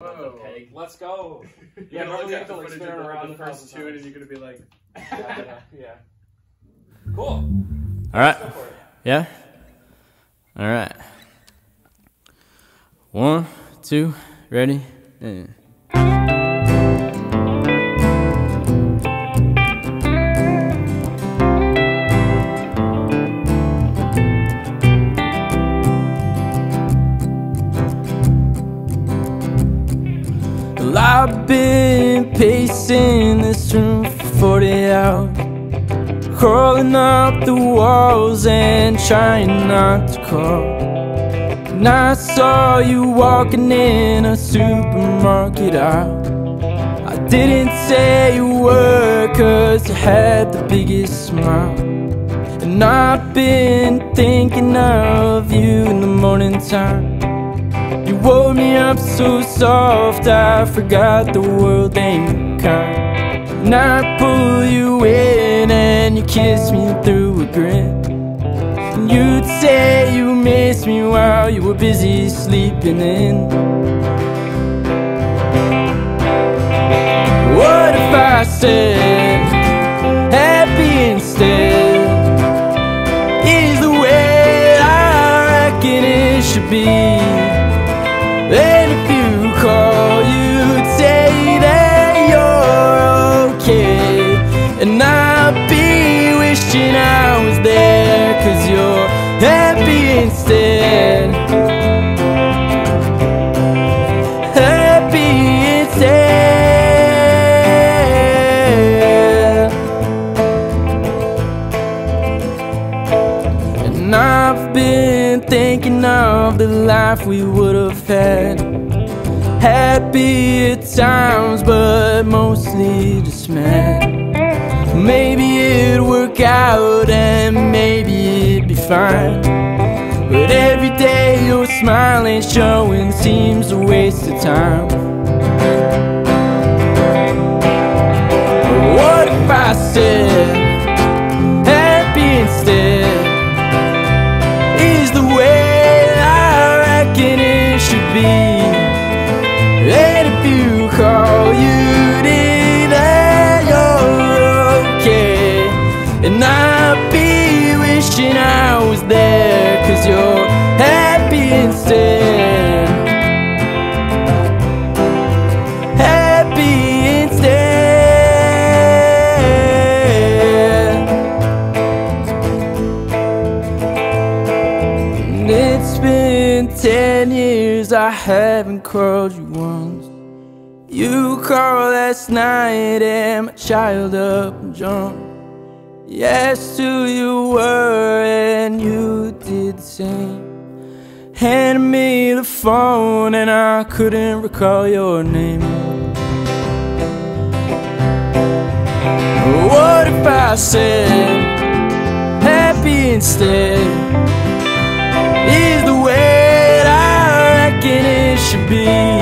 Whoa. Peg. Let's go. You're Yeah, gonna normally you have to, like, footage spin around the first thousand two, and you're gonna be like, yeah, yeah. Cool. All right. Go for it. Yeah. All right. One, two, ready. Yeah. I've been pacing this room for 40 hours Crawling up the walls and trying not to crawl. And I saw you walking in a supermarket aisle. I didn't say you were cause you had the biggest smile. And I've been thinking of you in the morning time woke me up so soft I forgot the world ain't kind and I pull you in and you kiss me through a grin. And you'd say you miss me while you were busy sleeping in. What if I said happy instead Is the way I reckon it should be And I'll be wishing I was there Cause you're happy instead. Happy instead. And I've been thinking of the life we would have had. Happy at times, but mostly just mad Maybe it'd work out and maybe it'd be fine. But every day your smile ain't showing seems a waste of time. What if I said I there, cause you're happy instead. Happy instead. And It's been ten years I haven't called you once. You called last night and my child up and jumped. Asked who you were and you did the same. Handed me the phone and I couldn't recall your name. What if I said happy instead? is the way I reckon it should be.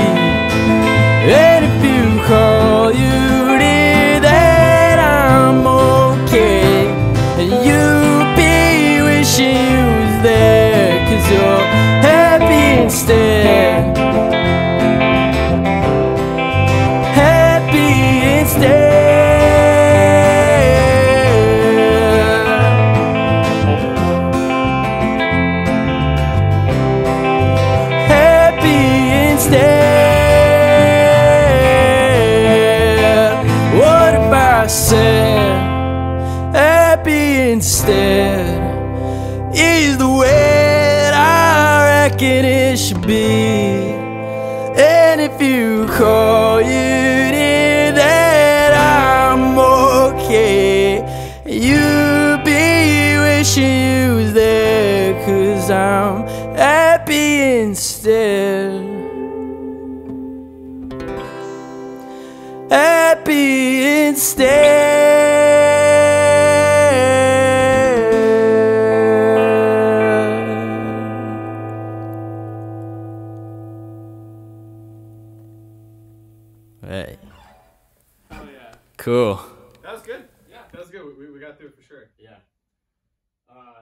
I happy instead is the way I reckon it should be. And if you call, you did that I'm okay. You be wishing you was there, cause I'm happy instead. Happy. Hey, oh yeah. cool. That was good. Yeah, that was good. We, we got through it for sure. Yeah. Uh,